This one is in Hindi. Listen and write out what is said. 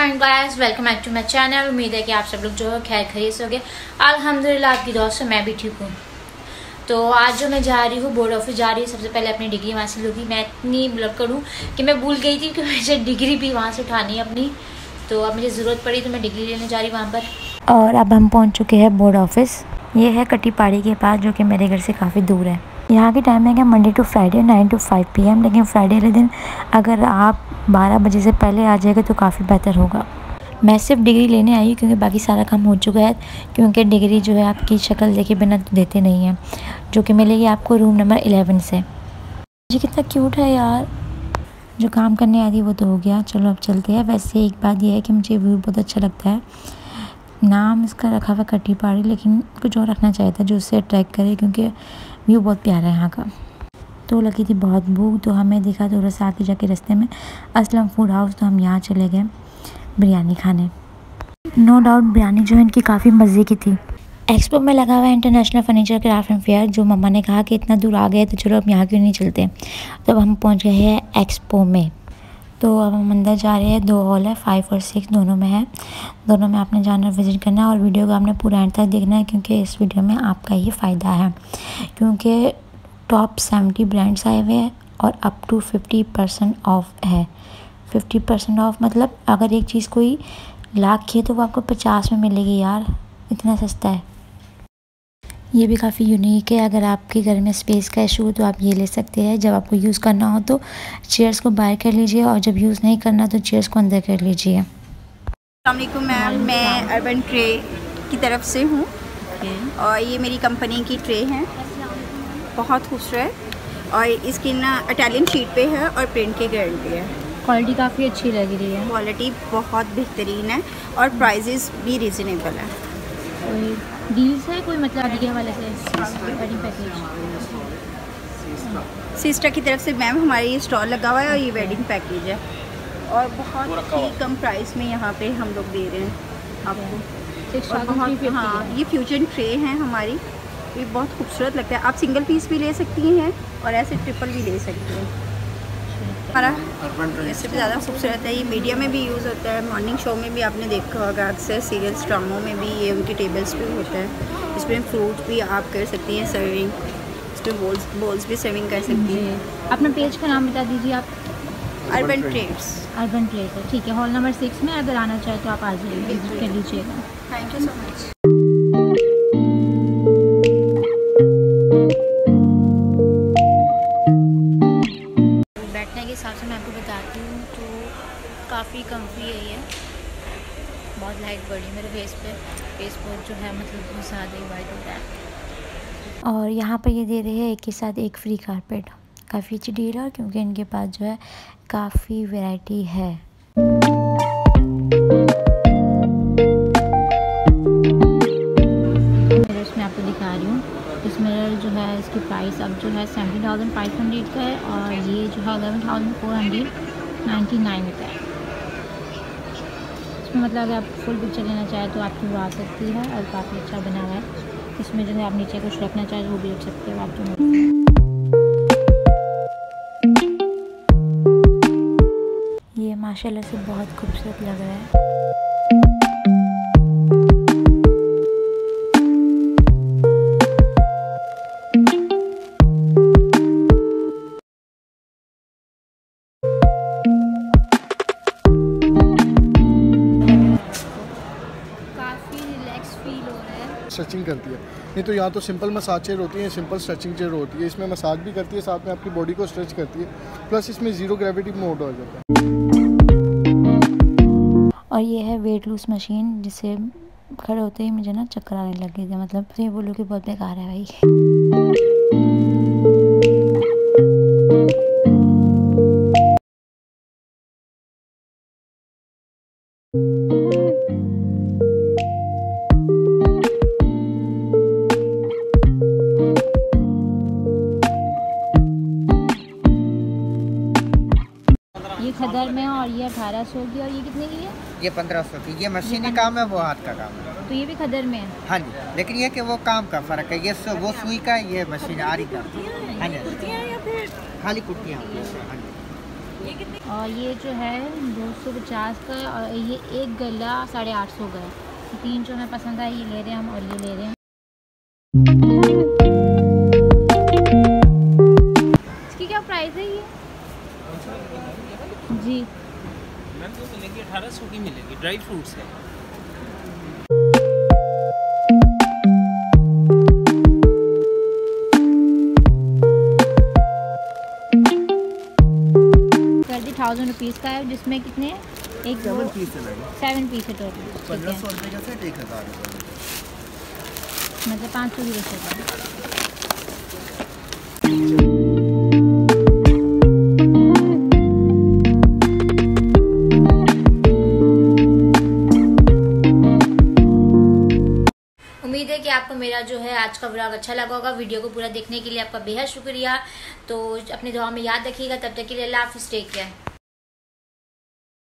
Friend guys welcome back to my channel उम्मीद है कि आप सब लोग जो है खैर खरीद से होगे अल्हम्दुलिल्लाह, आपकी दोस्त से मैं भी ठीक हूँ। तो आज जो मैं जा रही हूँ बोर्ड ऑफ़िस जा रही हूँ, सबसे पहले अपनी डिग्री वहाँ से लूँगी। मैं इतनी ब्लड करूँ कि मैं भूल गई थी कि मुझे डिग्री भी वहाँ से उठानी है अपनी। तो अब मुझे ज़रूरत पड़ी तो मैं डिग्री लेने जा रही वहाँ पर। और अब हम पहुँच चुके हैं बोर्ड ऑफ़िस ये है कटी पहाड़ी के पास, जो कि मेरे घर से काफ़ी दूर है। यहाँ की टाइमिंग है Monday to Friday nine to five PM लेकिन फ्राइडे वाले दिन अगर आप बारह बजे से पहले आ जाएगा तो काफ़ी बेहतर होगा। मैं सिर्फ़ डिग्री लेने आई हूँ क्योंकि बाकी सारा काम हो चुका है, क्योंकि डिग्री जो है आपकी शक्ल देखे बिना तो देते नहीं हैं, जो कि मिलेगी आपको रूम नंबर एलेवन से। जी कितना क्यूट है यार। जो काम करने आ रही वो तो हो गया। चलो अब चलते हैं। वैसे एक बात यह है कि मुझे व्यू बहुत अच्छा लगता है। नाम इसका रखा हुआ कटी पहाड़ी, लेकिन कुछ और रखना चाहिए था जो उससे अट्रैक्ट करे, क्योंकि व्यू बहुत प्यारा है यहाँ का। तो लगी थी बहुत भूख तो हमें दिखा थोड़ा सा आगे जाके रास्ते में, असलम फ़ूड हाउस तो हम यहाँ चले गए बिरयानी खाने. नो डाउट बिरयानी जो है इनकी काफ़ी मज़े की थी। एक्सपो में लगा हुआ है international furniture craft and fair जो मम्मा ने कहा कि इतना दूर आ गए तो चलो अब यहाँ क्यों नहीं चलते। तो अब हम पहुँच गए हैं एक्सपो में। तो अब हम अंदर जा रहे हैं, दो हॉल है फाइव और सिक्स दोनों में है। दोनों में आपने जाना विज़िट करना है और वीडियो को आपने पूरा एंड तक देखना है क्योंकि इस वीडियो में आपका ही फ़ायदा है। क्योंकि टॉप सेवेंटी ब्रांड्स आए हुए हैं और up to fifty percent off है। फिफ्टी परसेंट ऑफ़ मतलब अगर एक चीज़ कोई लाख की है तो वो आपको पचास में मिलेगी यार इतना सस्ता है। ये भी काफ़ी यूनिक है अगर आपके घर में स्पेस का इशू हो तो आप ये ले सकते हैं। जब आपको यूज़ करना हो तो चेयर्स को बाहर कर लीजिए और जब यूज़ नहीं करना तो चेयर्स को अंदर कर लीजिए। मैम मैं अर्बन ट्रे की तरफ़ से हूँ। और ये मेरी कंपनी की ट्रे हैं। बहुत खूबसूरत है और इसकी ना इटालियन शीट पे है और प्रिंट की गारंटी है। क्वालिटी काफ़ी अच्छी लग रही है। क्वालिटी बहुत बेहतरीन है और प्राइजेस भी रिजनेबल है। डील्स है? कोई मतलब वाले से सिस्टर की तरफ़ से मैम हमारे ये स्टॉल लगा हुआ है और ये वेडिंग पैकेज है। और बहुत ही कम प्राइस में यहाँ पे हम लोग दे रहे हैं आपको। और बहुत हाँ ये फ्यूजन ट्रे हैं हमारी। ये बहुत खूबसूरत लगता है। आप सिंगल पीस भी ले सकती हैं और ऐसे ट्रिपल भी ले सकती हैं। हमारा इससे भी ज़्यादा खूबसूरत है। ये मीडिया में भी यूज़ होता है। मॉर्निंग शो में भी आपने देखा होगा अक्सर सीरियल्स ड्रामों में भी ये उनकी टेबल्स पे होता है। इसमें फ्रूट भी आप कर सकती हैं सर्विंग इसमें बोल्स बोल्स भी सर्विंग कर सकती हैं। अपना पेज का नाम बता दीजिए आप। अर्बन ट्रेड्स अर्बन ट्रेड है ठीक है। हॉल नंबर सिक्स में अगर आना चाहे तो आप आ जाइए विज़िट कर लीजिएगा। थैंक यू सो मच काफ़ी कम्फी है ये। बहुत लाइट पड़ी मेरे फेस पे। फेस पर जो है मतलब बहुत ज़्यादा ही वाइट होता है। और यहाँ पर ये दे रहे हैं एक के साथ एक फ्री कारपेट काफ़ी अच्छी डील है क्योंकि इनके पास जो है काफ़ी वैरायटी है। उसमें आपको दिखा रही हूँ। इसमें जो है इसकी प्राइस अब जो है सेवेंटी थाउज़ेंड फाइव हंड्रेड का है और ये जो है eleven thousand four hundred ninety nine का है इसमें मतलब अगर आप फुल पिक्चर लेना चाहें तो आपकी वो आ सकती है और काफ़ी अच्छा बना हुआ है। इसमें जो है आप नीचे कुछ रखना चाहें वो भी रख सकते हो आपकी ये माशाल्लाह से बहुत खूबसूरत लग रहा है। स्ट्रेचिंग करती है। नहीं तो यहाँ तो सिंपल मसाज चेयर होती है सिंपल स्ट्रेचिंग चेयर होती है। इसमें मसाज भी करती है, साथ में आपकी बॉडी को स्ट्रेच करती है। प्लस इसमें ज़ीरो ग्रेविटी मोड हो जाता है। और ये है वेट लूज मशीन जिसे खड़े होते ही मुझे ना चक्कर आने लग गए थे। मतलब ये बोलो कि बहुत बेकार है भाई। खदर में है और ये अठारह सौ की और ये कितने की है? ये पंद्रह सौ की ये मशीनी काम है वो हाथ का काम है। तो ये भी खदर में है? हाँ जी लेकिन ये कि वो काम का फ़र्क है ये सु- वो सुई का है, ये मशीन आरी का। हाँ जी। खाली कुट्टियाँ हाँ जी। और ये जो है दो सौ पचास का और ये एक गला साढ़े आठ सौ का है। तीन जो हमें पसंद आए ये ले रहे हैं हम और ये ले रहे हैं। जी। मैम तो मिलेगी अठारह सौ की मिलेगी ड्राई फ्रूट्स है। थाउज़ेंड रुपीज़ का है जिसमें कितने एक सेवन पीस है सेवन पीस है टोटल पंद्रह सौ रुपये का सेट एक हज़ार मतलब पाँच सौ है। कि आपको मेरा जो है आज का ब्लॉग अच्छा लगा होगा। वीडियो को पूरा देखने के लिए आपका बेहद शुक्रिया। तो अपने दुआ में याद रखिएगा। तब तक के लिए अल्लाह हाफिज़ टेक केयर